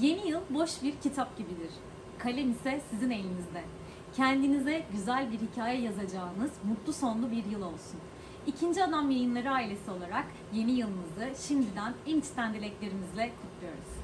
Yeni yıl boş bir kitap gibidir. Kalem ise sizin elinizde. Kendinize güzel bir hikaye yazacağınız mutlu sonlu bir yıl olsun. İkinci Adam Yayınları ailesi olarak yeni yılınızı şimdiden en içten dileklerimizle kutluyoruz.